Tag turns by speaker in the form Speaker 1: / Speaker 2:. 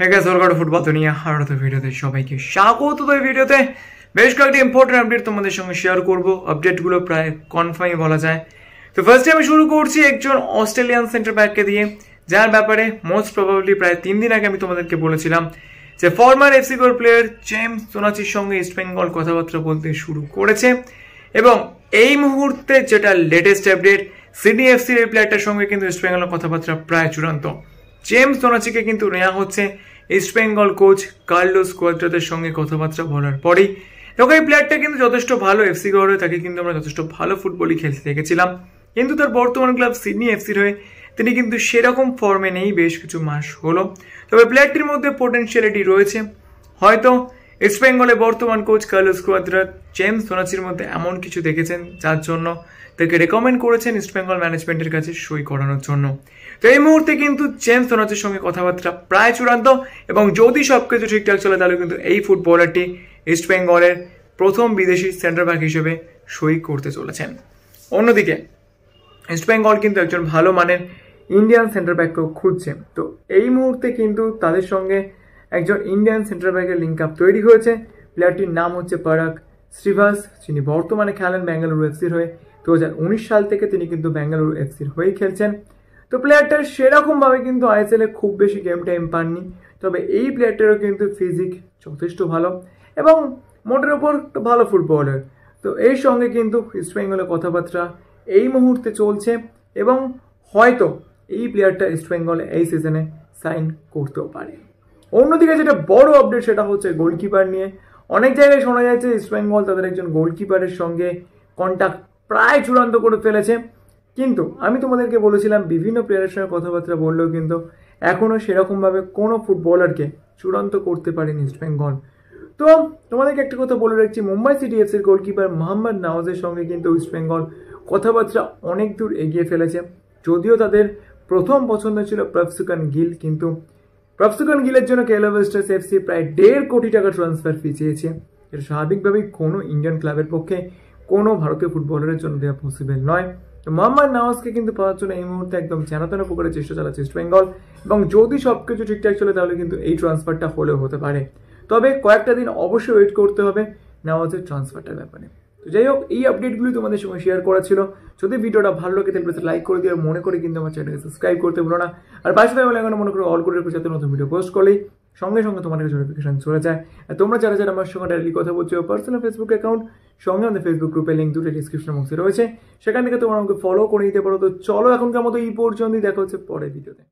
Speaker 1: হ্যাঁ ফুটবল দুনিয়া আর ভিডিওতে সবাইকে স্বাগত। তো ভিডিওতে বেশ কয়েকটি ইম্পর্টেন্ট আপডেট তোমাদের সঙ্গে শেয়ার আপডেটগুলো প্রায় বলা যায়। তো ফার্স্টে আমি শুরু করছি একজন অস্ট্রেলিয়ান সেন্টার দিয়ে, যার ব্যাপারে মোস্ট প্রায় তিন দিন আগে আমি তোমাদেরকে বলেছিলাম যে প্লেয়ার সঙ্গে কথাবার্তা বলতে শুরু করেছে। এবং এই মুহূর্তে যেটা লেটেস্ট আপডেট সিডনি এফসির এই প্লেয়ারটার সঙ্গে কিন্তু ইস্ট বেঙ্গলের কথাবার্তা প্রায় চূড়ান্ত। জেমস ডোনাচিকে কিন্তু নেওয়া হচ্ছে ইস্ট বেঙ্গল কোচ কার্লোস কোয়াদ্রাদের সঙ্গে কথাবার্তা বলার পরেই। দেখো এই প্লেয়ারটা কিন্তু যথেষ্ট ভালো এফসি গড়ে তাকে কিন্তু আমরা যথেষ্ট ভালো ফুটবলই খেলতে দেখেছিলাম। কিন্তু তার বর্তমান ক্লাব সিডনি এফসির হয়ে তিনি কিন্তু সেরকম ফর্মে নেই, বেশ কিছু মাস হলো। তবে প্লেয়ারটির মধ্যে পোটেনশিয়ালিটি রয়েছে। হয়তো ইস্ট বেঙ্গলে বর্তমান কোচ কার্লোস কোয়াদ্রা জেমস সোনাচির মধ্যে এমন কিছু দেখেছেন যার জন্য তাকে রেকমেন্ড করেছেন ইস্ট বেঙ্গল ম্যানেজমেন্টের কাছে সই করানোর জন্য। তো এই মুহূর্তে কিন্তু জেমস সোনাচির সঙ্গে কথাবার্তা প্রায় চূড়ান্ত এবং যদি সব কিছু ঠিকঠাক চলে, তাহলে কিন্তু এই ফুটবলারটি ইস্ট বেঙ্গলের প্রথম বিদেশি সেন্টার ব্যাক হিসেবে সই করতে চলেছেন। অন্যদিকে ইস্ট বেঙ্গল কিন্তু একজন ভালো মানের ইন্ডিয়ান সেন্টার ব্যাককেও খুঁজছে। তো এই মুহূর্তে কিন্তু তাদের সঙ্গে একজন ইন্ডিয়ান সেন্টার ব্যাকের লিঙ্ক আপ তৈরি হয়েছে। প্লেয়ারটির নাম হচ্ছে পারাক শ্রীভাস যিনি বর্তমানে খেলেন ব্যাঙ্গালুরু এফসির হয়ে। দু হাজার উনিশ সাল থেকে তিনি কিন্তু ব্যাঙ্গালুরু এফসির হয়েই খেলছেন। তো প্লেয়ারটার সেরকমভাবে কিন্তু আইএসএল খুব বেশি গেম টাইম পাননি। তবে এই প্লেয়ারটারও কিন্তু ফিজিক যথেষ্ট ভালো এবং মোটের ওপর ভালো ফুটবলার। তো এই সঙ্গে কিন্তু ইস্ট বেঙ্গলের কথাবার্তা এই মুহূর্তে চলছে এবং হয়তো এই প্লেয়ারটা ইস্ট বেঙ্গলে এই সিজনে সাইন করতেও পারে। অন্যদিকে যেটা বড় আপডেট সেটা হচ্ছে গোলকিপার নিয়ে। অনেক জায়গায় শোনা যাচ্ছে ইস্ট বেঙ্গল তাদের একজন গোলকিপারের সঙ্গে কন্ট্যাক্ট প্রায় চূড়ান্ত করে ফেলেছে। কিন্তু আমি তোমাদেরকে বলেছিলাম, বিভিন্ন প্লেয়ারের সঙ্গে কথাবার্তা বললেও কিন্তু এখনও সেরকমভাবে কোনো ফুটবলারকে চূড়ান্ত করতে পারেনি ইস্ট বেঙ্গল তো তোমাদেরকে একটা কথা বলে রাখছি, মুম্বাই সিটি এফসির গোলকিপার মোহাম্মদ নওয়াজের সঙ্গে কিন্তু ইস্ট বেঙ্গল কথাবার্তা অনেক দূর এগিয়ে ফেলেছে। যদিও তাদের প্রথম পছন্দ ছিল প্রফসুকান গিল কিন্তু প্রফসুকান গিলের জন্য কেলো ওয়েস্টার্স এফসি প্রায় দেড় কোটি টাকা ট্রান্সফার ফি চেয়েছে। এটা স্বাভাবিকভাবেই কোনো ইন্ডিয়ান ক্লাবের পক্ষে কোনো ভারতীয় ফুটবলারের জন্য দেওয়া পসিবল নয়। তো মোহাম্মদ নওয়াজকে কিন্তু পাওয়ার জন্য এই মুহূর্তে একদম চেনাতেনা পুকুরে চেষ্টা চালাচ্ছে ইস্ট বেঙ্গল এবং যদি সব কিছু ঠিকঠাক চলে তাহলে কিন্তু এই ট্রান্সফারটা হলেও হতে পারে। তবে কয়েকটা দিন অবশ্যই ওয়েট করতে হবে নেওয়াজের ট্রান্সফারটার ব্যাপারে। তো যাই হোক, এই আপডেটগুলি তোমাদের সঙ্গে শেয়ার করা ছিল। যদি ভিডিওটা ভালো লাগে, তাহলে লাইক করে দিয়ে মনে করে কিন্তু আমার চ্যানেলকে সাবস্ক্রাইব করতে ভুলো না। আর পাশে থাকলে এখন মনে করো অল করে রেখে, যাতে নতুন ভিডিও পোস্ট করলেই সঙ্গে সঙ্গে তোমার কাছে নোটিফিকেশন চলে যায়। আর তোমরা যারা যারা আমার সঙ্গে ডাইরেক্টলি কথা বলছো পার্সোনাল ফেসবুক অ্যাকাউন্ট সঙ্গে আমাদের ফেসবুক গ্রুপের লিঙ্ক দুটো ডিসক্রিপশন বক্সে রয়েছে। সেখান থেকে তোমরা আমাকে ফলো করে নিতে পারো। তো চলো এখনকার মতো এই পর্যন্তই। দেখা হচ্ছে পরের ভিডিওতে